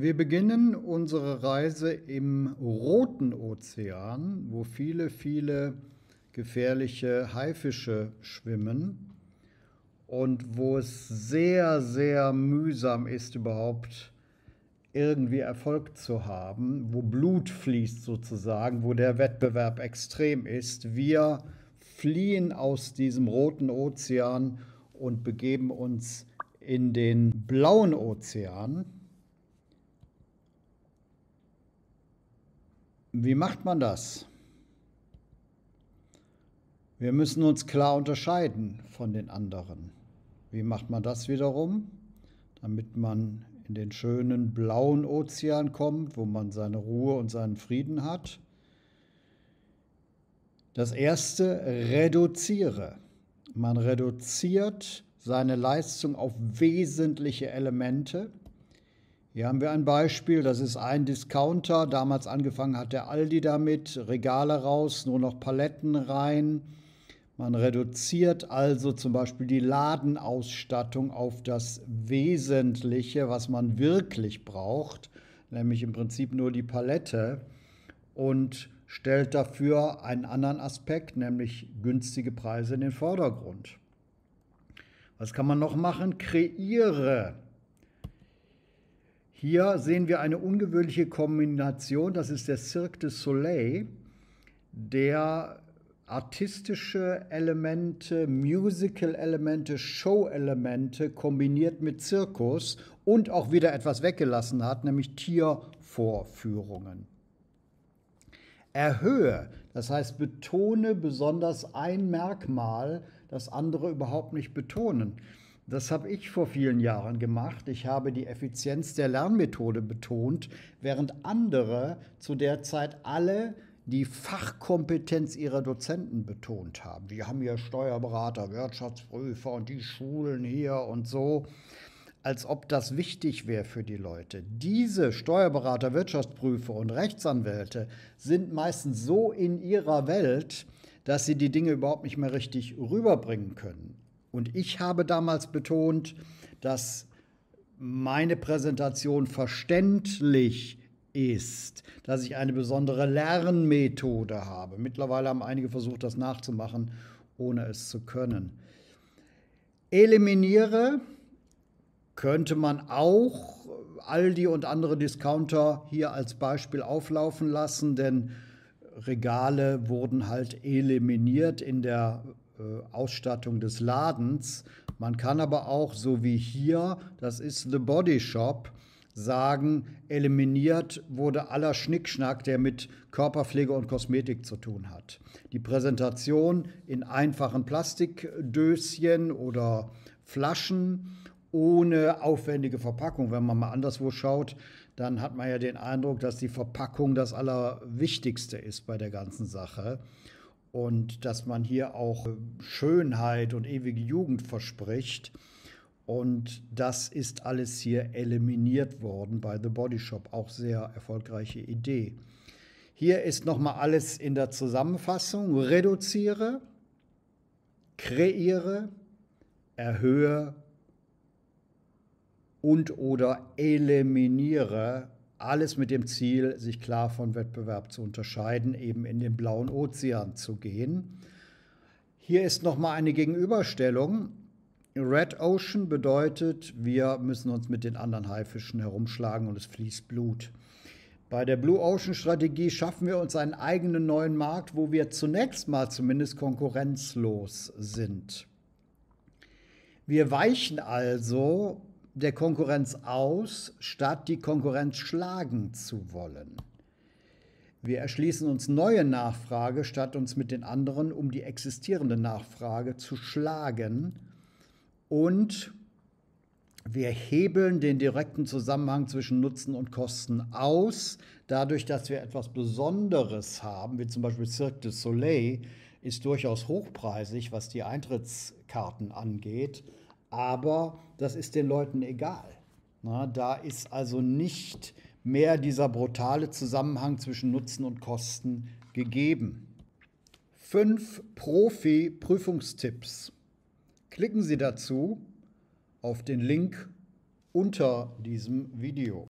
Wir beginnen unsere Reise im Roten Ozean, wo viele, viele gefährliche Haifische schwimmen und wo es sehr, sehr mühsam ist, überhaupt irgendwie Erfolg zu haben, wo Blut fließt sozusagen, wo der Wettbewerb extrem ist. Wir fliehen aus diesem roten Ozean und begeben uns in den blauen Ozean. Wie macht man das? Wir müssen uns klar unterscheiden von den anderen. Wie macht man das wiederum? Damit man in den schönen blauen Ozean kommt, wo man seine Ruhe und seinen Frieden hat. Das erste, reduziere. Man reduziert seine Leistung auf wesentliche Elemente. Hier haben wir ein Beispiel, das ist ein Discounter. Damals angefangen hat der Aldi damit, Regale raus, nur noch Paletten rein. Man reduziert also zum Beispiel die Ladenausstattung auf das Wesentliche, was man wirklich braucht, nämlich im Prinzip nur die Palette und stellt dafür einen anderen Aspekt, nämlich günstige Preise in den Vordergrund. Was kann man noch machen? Kreiere. Hier sehen wir eine ungewöhnliche Kombination, das ist der Cirque du Soleil, der artistische Elemente, Musical-Elemente, Show-Elemente kombiniert mit Zirkus und auch wieder etwas weggelassen hat, nämlich Tiervorführungen. Erhöhe, das heißt betone besonders ein Merkmal, das andere überhaupt nicht betonen. Das habe ich vor vielen Jahren gemacht. Ich habe die Effizienz der Lernmethode betont, während andere zu der Zeit alle die Fachkompetenz ihrer Dozenten betont haben. Die haben ja Steuerberater, Wirtschaftsprüfer und die Schulen hier und so, als ob das wichtig wäre für die Leute. Diese Steuerberater, Wirtschaftsprüfer und Rechtsanwälte sind meistens so in ihrer Welt, dass sie die Dinge überhaupt nicht mehr richtig rüberbringen können. Und ich habe damals betont, dass meine Präsentation verständlich ist, dass ich eine besondere Lernmethode habe. Mittlerweile haben einige versucht, das nachzumachen, ohne es zu können. Eliminiere könnte man auch Aldi und andere Discounter hier als Beispiel auflaufen lassen, denn Regale wurden halt eliminiert in der Ausstattung des Ladens. Man kann aber auch, so wie hier, das ist The Body Shop, sagen, eliminiert wurde aller Schnickschnack, der mit Körperpflege und Kosmetik zu tun hat. Die Präsentation in einfachen Plastikdöschen oder Flaschen ohne aufwendige Verpackung. Wenn man mal anderswo schaut, dann hat man ja den Eindruck, dass die Verpackung das Allerwichtigste ist bei der ganzen Sache und dass man hier auch Schönheit und ewige Jugend verspricht. Und das ist alles hier eliminiert worden bei The Body Shop. Auch sehr erfolgreiche Idee. Hier ist nochmal alles in der Zusammenfassung. Reduziere, kreiere, erhöhe und oder eliminiere alles mit dem Ziel, sich klar von Wettbewerb zu unterscheiden, eben in den blauen Ozean zu gehen. Hier ist nochmal eine Gegenüberstellung. Red Ocean bedeutet, wir müssen uns mit den anderen Haifischen herumschlagen und es fließt Blut. Bei der Blue Ocean Strategie schaffen wir uns einen eigenen neuen Markt, wo wir zunächst mal zumindest konkurrenzlos sind. Wir weichen also der Konkurrenz aus, statt die Konkurrenz schlagen zu wollen. Wir erschließen uns neue Nachfrage, statt uns mit den anderen um die existierende Nachfrage zu schlagen und wir hebeln den direkten Zusammenhang zwischen Nutzen und Kosten aus. Dadurch, dass wir etwas Besonderes haben, wie zum Beispiel Cirque du Soleil, ist durchaus hochpreisig, was die Eintrittskarten angeht. Aber das ist den Leuten egal. Na, da ist also nicht mehr dieser brutale Zusammenhang zwischen Nutzen und Kosten gegeben. Fünf Profi-Prüfungstipps. Klicken Sie dazu auf den Link unter diesem Video.